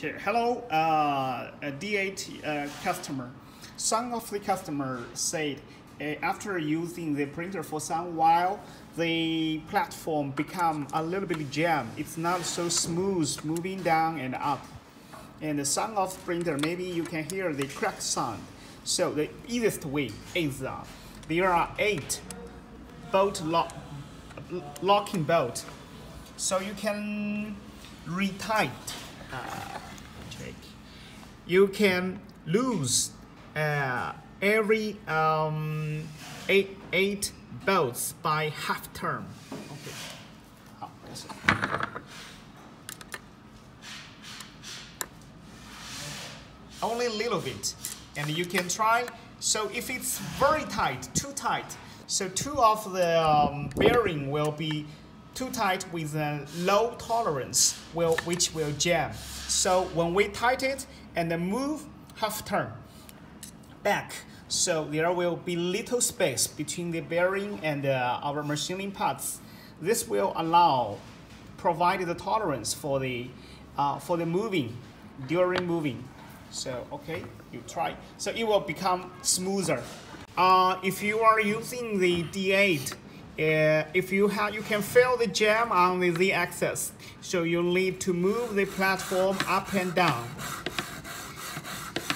Hello, uh, a D8 uh, customer. Some of the customer said uh, after using the printer for some while, the platform become a little bit jam. It's not so smooth moving down and up. And the sound of printer, maybe you can hear the crack sound. So the easiest way is uh, there are eight bolt lock, locking bolt. So you can retight uh. You can lose uh, every um, eight, eight belts by half turn. Okay. Only a little bit. And you can try. So if it's very tight, too tight, so two of the um, bearing will be too tight with a low tolerance, will, which will jam. So when we tighten it and then move half turn back, so there will be little space between the bearing and uh, our machining parts. This will allow, provide the tolerance for the, uh, for the moving, during moving. So, okay, you try. So it will become smoother. Uh, if you are using the D8, uh, if you have, you can feel the jam on the Z-axis. So you need to move the platform up and down.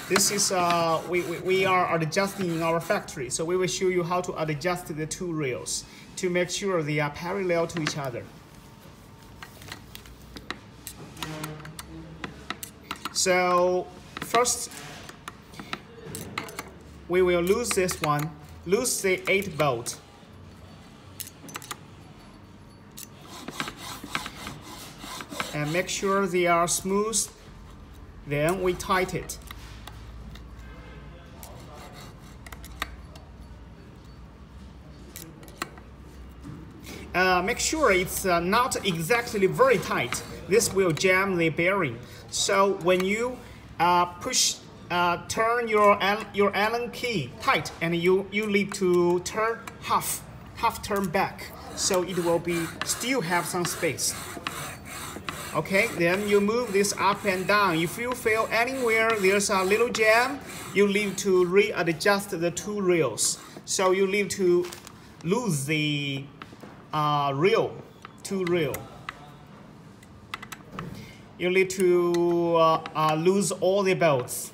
This is, uh, we, we, we are adjusting in our factory. So we will show you how to adjust the two rails to make sure they are parallel to each other. So first, we will lose this one, lose the 8 bolt. And make sure they are smooth, then we tighten it. Uh, make sure it's uh, not exactly very tight. This will jam the bearing. So when you uh, push, uh, turn your your Allen key tight, and you you need to turn half half turn back, so it will be still have some space. Okay, then you move this up and down. If you feel anywhere there's a little jam, you need to readjust the two reels So you need to lose the uh, rail, two reel You need to uh, uh, lose all the belts.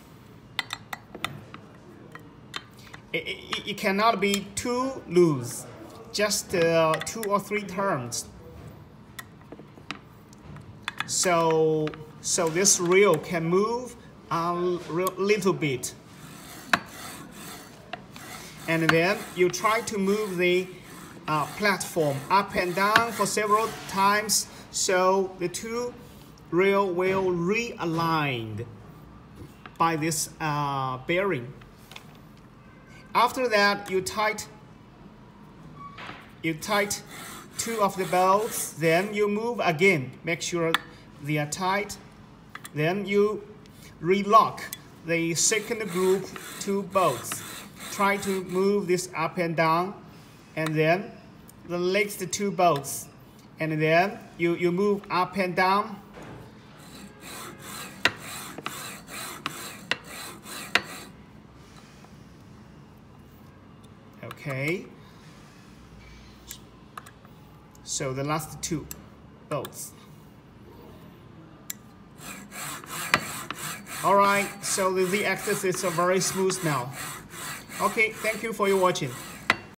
It, it, it cannot be too loose, just uh, two or three turns. So, so this rail can move a little bit. And then you try to move the uh, platform up and down for several times so the two rail will realign by this uh, bearing. After that, you tight, you tight two of the belts, then you move again. Make sure they are tight. Then you relock the second group two bolts. Try to move this up and down, and then the next two bolts, and then you, you move up and down Okay. So the last two bolts. All right, so the Z-axis is uh, very smooth now. Okay, thank you for your watching.